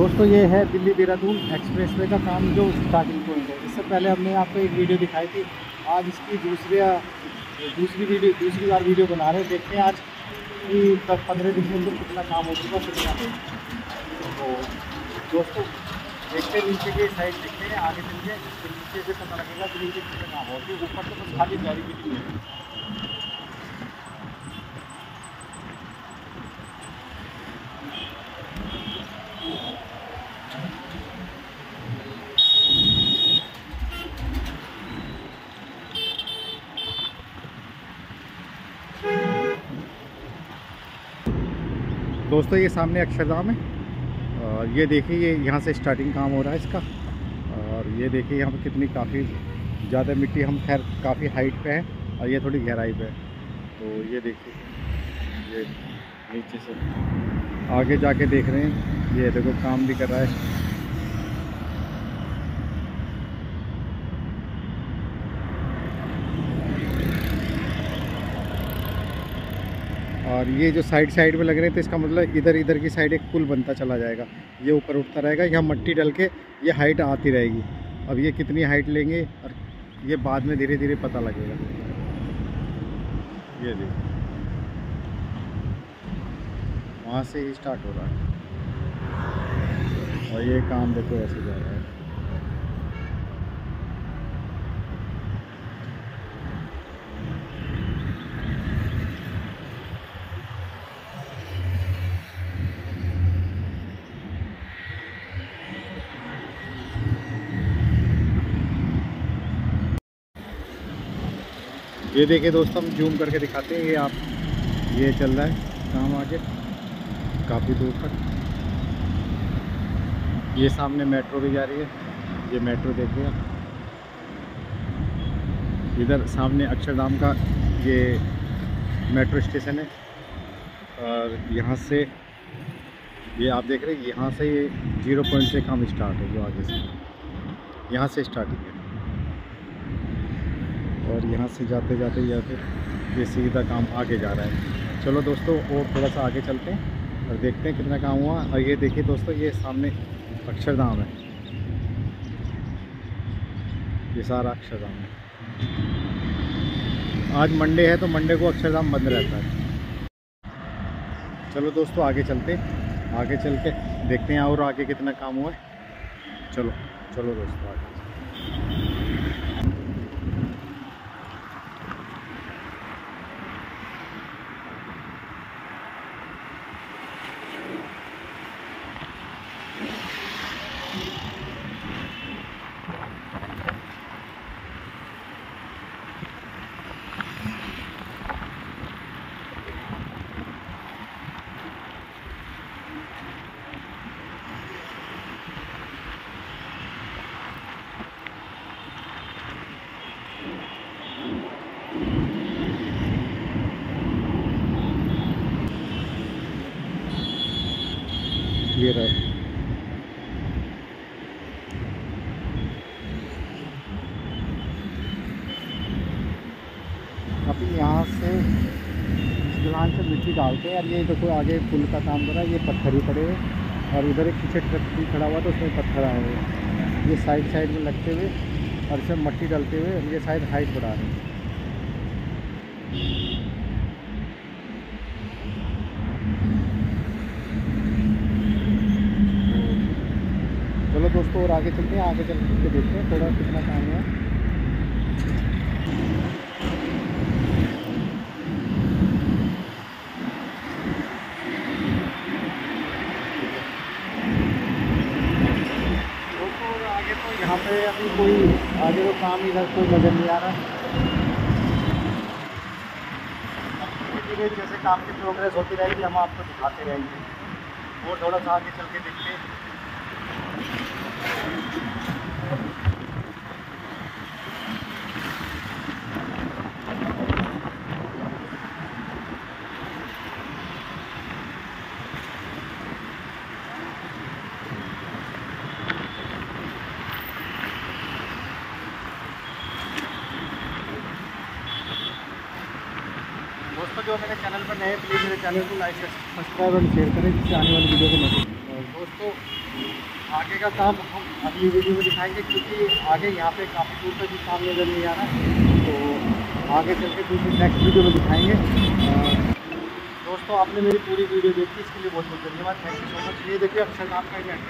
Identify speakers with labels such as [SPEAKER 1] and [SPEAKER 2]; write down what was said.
[SPEAKER 1] दोस्तों, ये है दिल्ली देहरादून एक्सप्रेसवे का काम जो स्टार्टिंग पॉइंट है। इससे पहले हमने आपको एक वीडियो दिखाई थी। आज इसकी दूसरी दूसरी वीडियो, दूसरी बार वीडियो बना रहे हैं। देखते हैं आज कि दस पंद्रह दिन के अंदर कितना काम हो चुका कितना तो दोस्तों, देखते हैं नीचे के साइड देखते हैं, आगे चल के नीचे से पता लगेगा कि नीचे कितना काम हो ऊपर तो बस खाली गाड़ी भी नहीं है दोस्तों, ये सामने अक्षरधाम है। और ये देखिए, ये यहाँ से स्टार्टिंग काम हो रहा है इसका। और ये देखिए, यहाँ पर कितनी काफ़ी ज़्यादा मिट्टी, हम खैर काफ़ी हाइट पे है और ये थोड़ी गहराई पे है। तो ये देखिए, ये नीचे से आगे जाके देख रहे हैं। ये देखो, काम भी कर रहा है। और ये जो साइड साइड में लग रहे हैं तो इसका मतलब इधर इधर की साइड एक पुल बनता चला जाएगा। ये ऊपर उठता रहेगा, यहाँ मट्टी डल के ये हाइट आती रहेगी। अब ये कितनी हाइट लेंगे और ये बाद में धीरे धीरे पता लगेगा। ये देखिए वहाँ से ही स्टार्ट हो रहा है। और ये काम देखो ऐसे जा रहा है। ये देखिए दोस्तों, हम जूम करके दिखाते हैं, ये आप, ये चल रहा है काम आगे। काफ़ी दूर तक। ये सामने मेट्रो भी जा रही है। ये मेट्रो देखिए आप। इधर सामने अक्षरधाम का ये मेट्रो स्टेशन है। और यहाँ से, ये आप देख रहे हैं, यहाँ से ये ज़ीरो पॉइंट से काम स्टार्ट है, जो आगे से। यहाँ से स्टार्टिंग है। और यहाँ से जाते जाते या फिर ये सीधा काम आगे जा रहा है। चलो दोस्तों, और थोड़ा सा आगे चलते हैं और देखते हैं कितना काम हुआ। और ये देखिए दोस्तों, ये सामने अक्षरधाम है। ये सारा अक्षरधाम है। आज मंडे है तो मंडे को अक्षरधाम बंद रहता है। चलो दोस्तों, आगे चलते। आगे चल के देखते हैं और आगे कितना काम हुआ है। चलो चलो दोस्तों, आगे। ये रहा अभी यहाँ से ढलान से मिट्टी डालते हैं और ये देखो तो आगे पुल का काम कर रहा है, ये पत्थर ही पड़े हुए और इधर एक पीछे ट्रक भी खड़ा हुआ तो उसमें पत्थर आए हुए ये साइड साइड में लगते हुए और इसमें मट्टी डालते हुए ये साइड हाइट बढ़ा रहे हैं। दोस्तों, और आगे चलते हैं। आगे चल के देखते हैं थोड़ा कितना काम है। आगे तो यहाँ अभी कोई, आगे तो काम इधर कोई नज़र नहीं आ रहा। धीरे जैसे काम की प्रोग्रेस होती रहेगी, हम आपको दिखाते रहेंगे। और थोड़ा सा आगे चल के देखते हैं। दोस्तों, जो मेरे चैनल पर नए प्लीज़ मेरे चैनल को लाइक सब्सक्राइब एंड शेयर करें, जिससे आने वाली वीडियो को नोटिस दोस्तों आगे का काम हम अगली वीडियो में दिखाएँगे क्योंकि आगे यहाँ पे काफ़ी दूर तक भी काम नज़र नहीं आ रहा है। तो आगे चल के दूसरी नेक्स्ट वीडियो में दिखाएँगे। दोस्तों, आपने मेरी पूरी वीडियो देखी, इसके लिए बहुत बहुत धन्यवाद। थैंक यू सो मच ये देखिए अक्षरधाम का एड्रेस